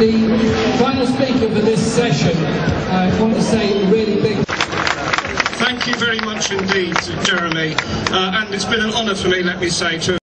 The final speaker for this session, uh, I want to say really big You very much indeed, Jeremy. Uh, and it's been an honour for me, let me say, to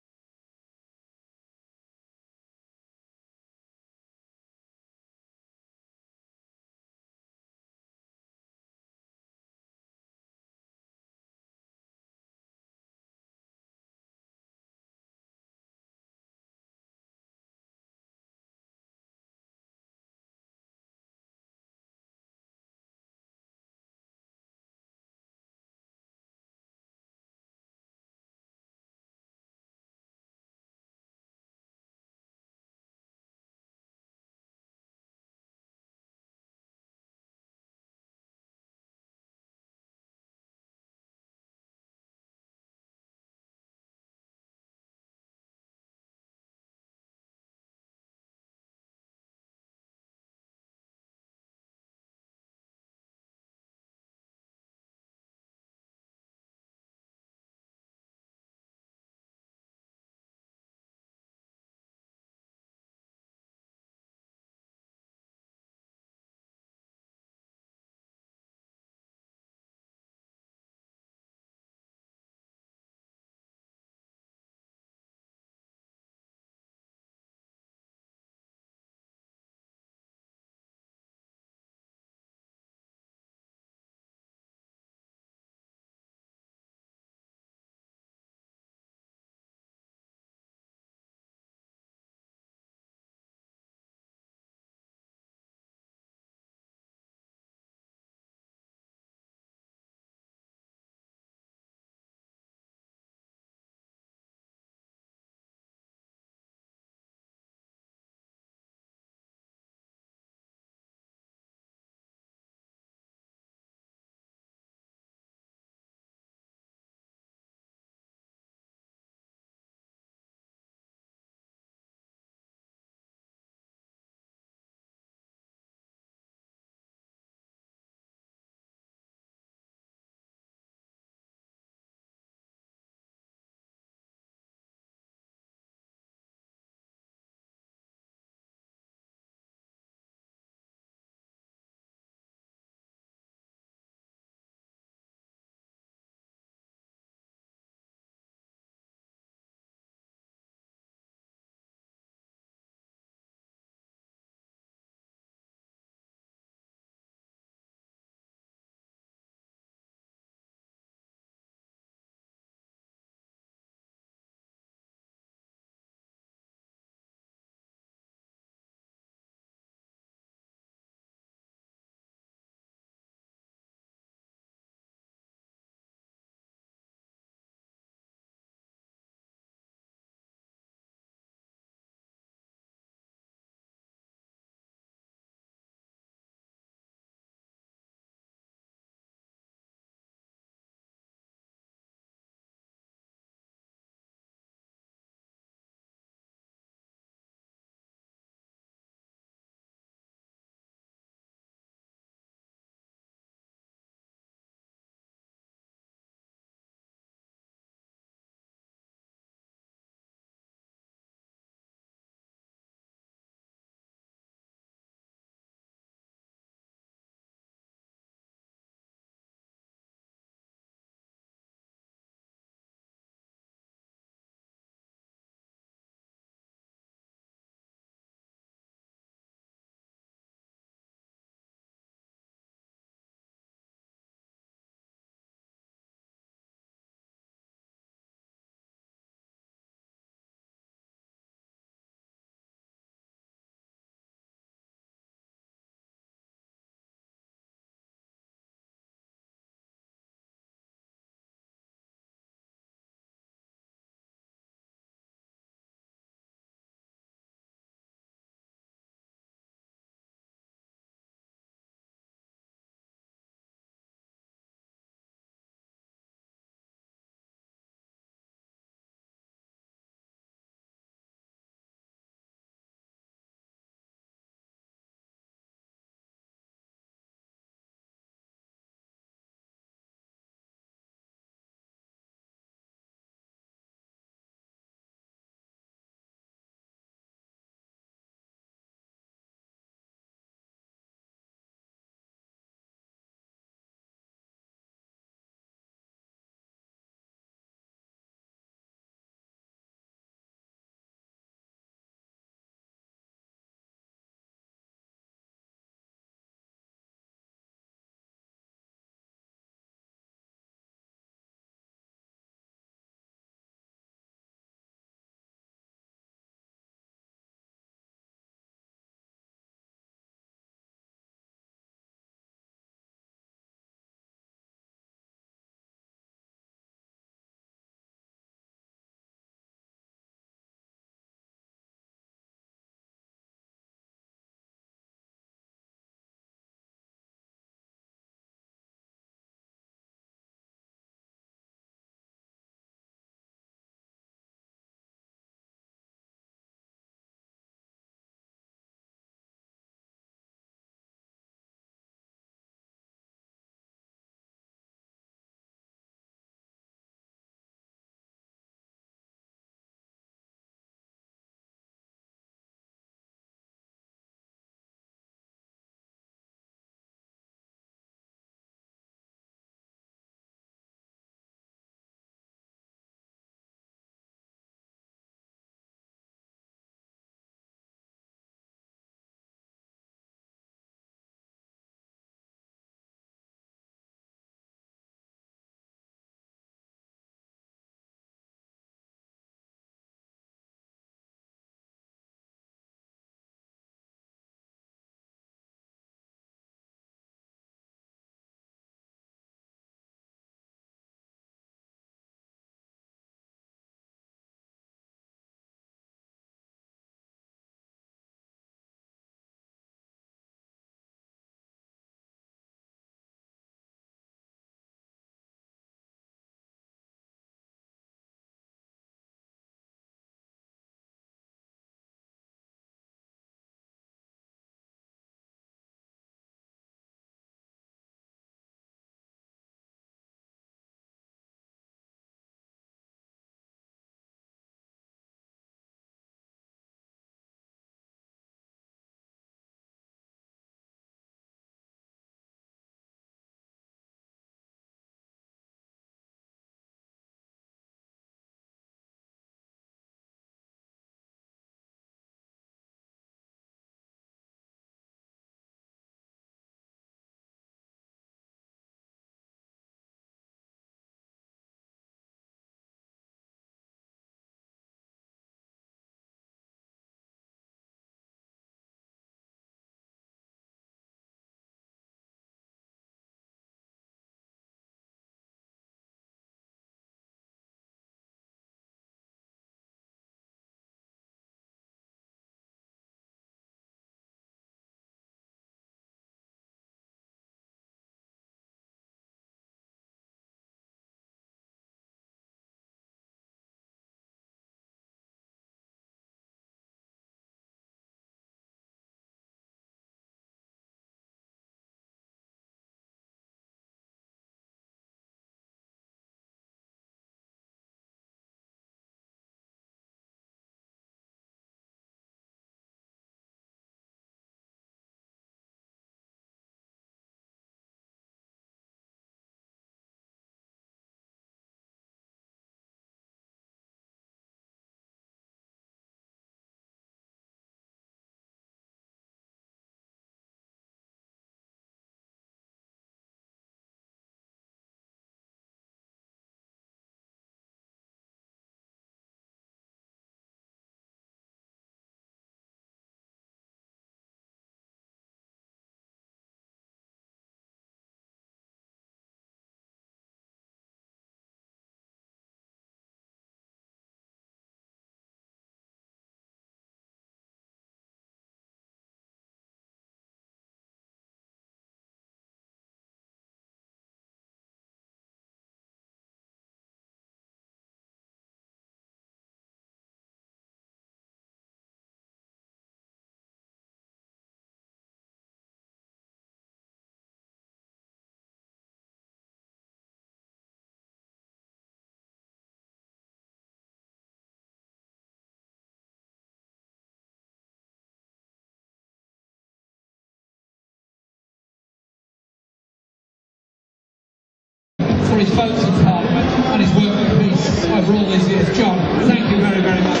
for his votes in Parliament and his work for peace over all these years. John, thank you very, very much.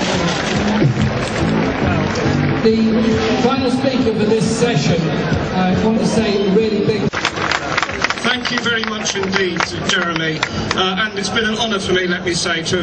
The final speaker for this session, I want to say really big Thank you very much indeed, Jeremy. Uh, and it's been an honour for me, let me say, to